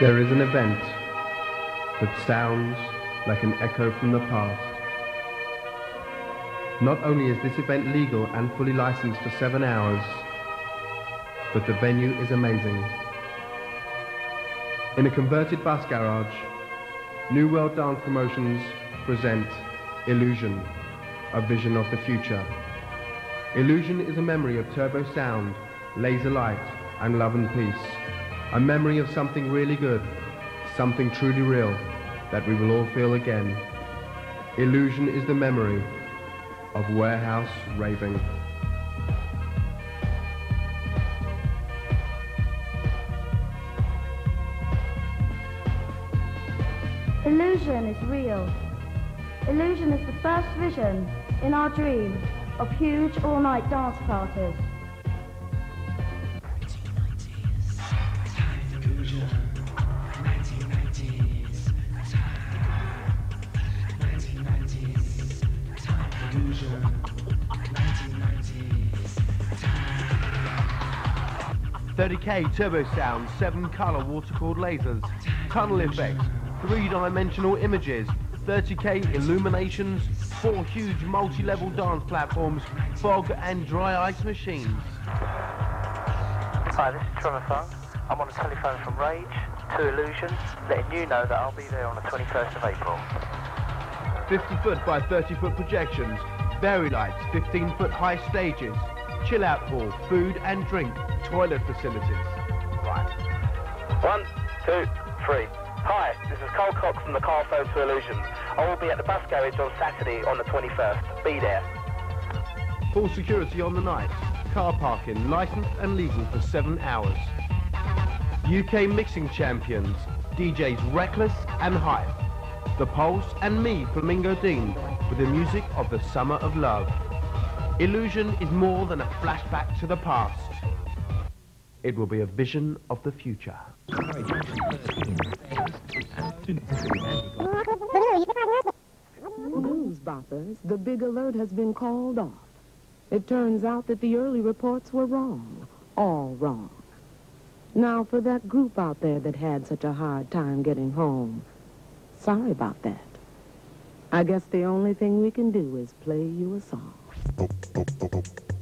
There is an event that sounds like an echo from the past. Not only is this event legal and fully licensed for seven hours, but the venue is amazing. In a converted bus garage, New World Dance Promotions present Illusion, a vision of the future. Illusion is a memory of turbo sound, laser light, and love and peace. A memory of something really good, something truly real, that we will all feel again. Illusion is the memory of warehouse raving. Illusion is real. Illusion is the first vision in our dream of huge all-night dance parties. Thirty K turbo sound, seven color water-cooled lasers, tunnel effects, three-dimensional images, 30k illuminations, four huge multi-level dance platforms, fog and dry ice machines. Hi, this is Trevor Fung. I'm on the telephone from Rage to Illusion, letting you know that I'll be there on the 21st of April. 50 foot by 30 foot projections, fairy lights, 15 foot high stages, chill out pool, food and drink, toilet facilities. Right. One, two, three. Hi, this is Carl Cox from the Car Phone to Illusion. I will be at the bus garage on Saturday on the 21st. Be there. Full security on the night, car parking licensed and legal for seven hours. UK mixing champions, DJs Reckless and Hype. The Pulse and me, Flamingo Dean, with the music of the Summer of Love. Illusion is more than a flashback to the past. It will be a vision of the future. News boppers, the big alert has been called off. It turns out that the early reports were wrong. All wrong. Now, for that group out there that had such a hard time getting home, sorry about that. I guess the only thing we can do is play you a song. ってってって。